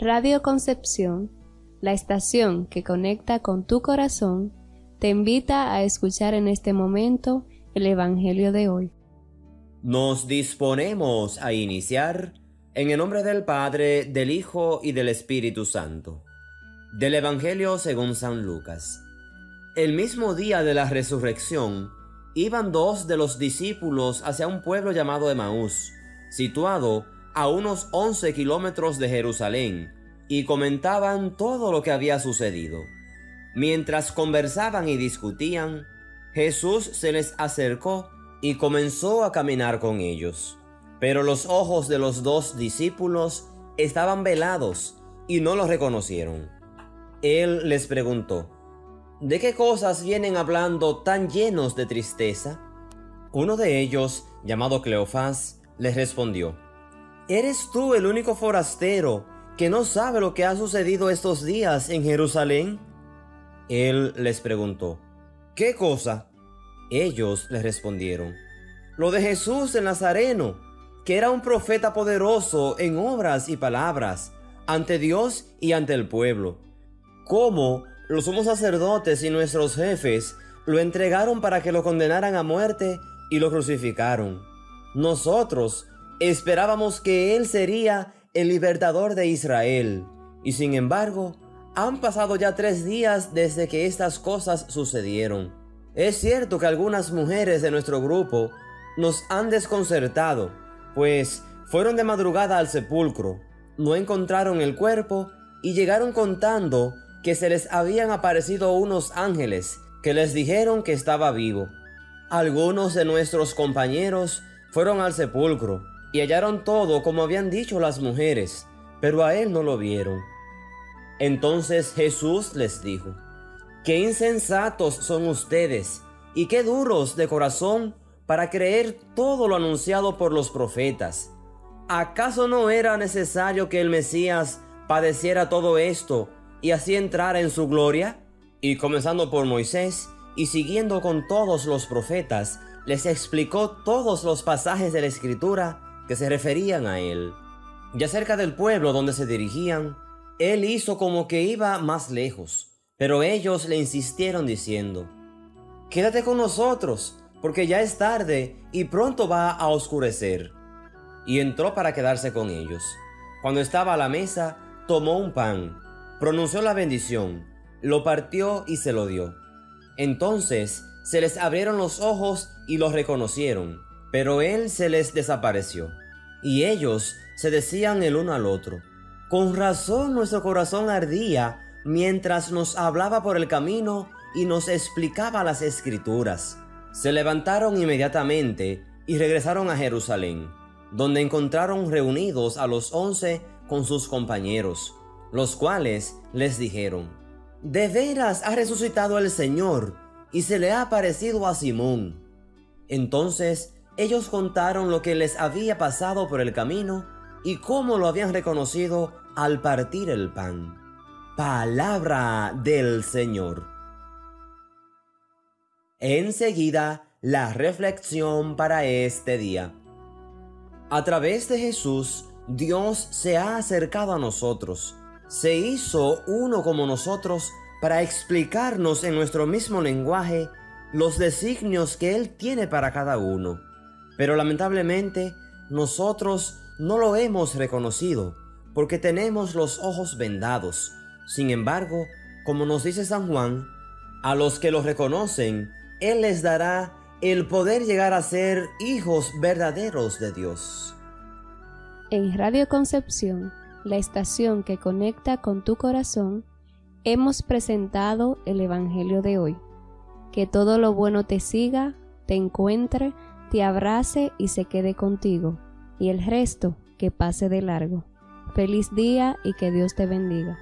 Radio Concepción, la estación que conecta con tu corazón, te invita a escuchar en este momento el Evangelio de hoy. Nos disponemos a iniciar en el nombre del Padre, del Hijo y del Espíritu Santo. Del Evangelio según San Lucas. El mismo día de la resurrección, iban dos de los discípulos hacia un pueblo llamado Emaús, situado a unos 11 kilómetros de Jerusalén, y comentaban todo lo que había sucedido. Mientras conversaban y discutían, Jesús se les acercó y comenzó a caminar con ellos. Pero los ojos de los dos discípulos estaban velados y no los reconocieron. Él les preguntó, ¿De qué cosas vienen hablando tan llenos de tristeza? Uno de ellos, llamado Cleofás, les respondió, ¿Eres tú el único forastero que no sabe lo que ha sucedido estos días en Jerusalén? Él les preguntó, ¿qué cosa? Ellos le respondieron, lo de Jesús el Nazareno, que era un profeta poderoso en obras y palabras, ante Dios y ante el pueblo. ¿Cómo los sumos sacerdotes y nuestros jefes lo entregaron para que lo condenaran a muerte y lo crucificaron. Nosotros esperábamos que Él sería el libertador de Israel, y sin embargo, han pasado ya tres días desde que estas cosas sucedieron. Es cierto que algunas mujeres de nuestro grupo nos han desconcertado, pues fueron de madrugada al sepulcro, no encontraron el cuerpo y llegaron contando que se les habían aparecido unos ángeles que les dijeron que estaba vivo. Algunos de nuestros compañeros fueron al sepulcro y hallaron todo como habían dicho las mujeres, pero a él no lo vieron. Entonces Jesús les dijo, Qué insensatos son ustedes y qué duros de corazón para creer todo lo anunciado por los profetas. ¿Acaso no era necesario que el Mesías padeciera todo esto y así entrar en su gloria? Y comenzando por Moisés y siguiendo con todos los profetas, les explicó todos los pasajes de la escritura que se referían a él. Ya cerca del pueblo donde se dirigían, él hizo como que iba más lejos, pero ellos le insistieron diciendo, Quédate con nosotros, porque ya es tarde y pronto va a oscurecer. Y entró para quedarse con ellos. Cuando estaba a la mesa, tomó un pan pronunció la bendición, lo partió y se lo dio. Entonces se les abrieron los ojos y los reconocieron, pero él se les desapareció. Y ellos se decían el uno al otro, con razón nuestro corazón ardía mientras nos hablaba por el camino y nos explicaba las escrituras. Se levantaron inmediatamente y regresaron a Jerusalén, donde encontraron reunidos a los once con sus compañeros los cuales les dijeron, De veras ha resucitado el Señor y se le ha aparecido a Simón. Entonces ellos contaron lo que les había pasado por el camino y cómo lo habían reconocido al partir el pan. Palabra del Señor. Enseguida, la reflexión para este día. A través de Jesús, Dios se ha acercado a nosotros se hizo uno como nosotros para explicarnos en nuestro mismo lenguaje los designios que Él tiene para cada uno. Pero lamentablemente nosotros no lo hemos reconocido porque tenemos los ojos vendados. Sin embargo, como nos dice San Juan, a los que lo reconocen, Él les dará el poder llegar a ser hijos verdaderos de Dios. En Radio Concepción la estación que conecta con tu corazón, hemos presentado el Evangelio de hoy. Que todo lo bueno te siga, te encuentre, te abrace y se quede contigo, y el resto que pase de largo. Feliz día y que Dios te bendiga.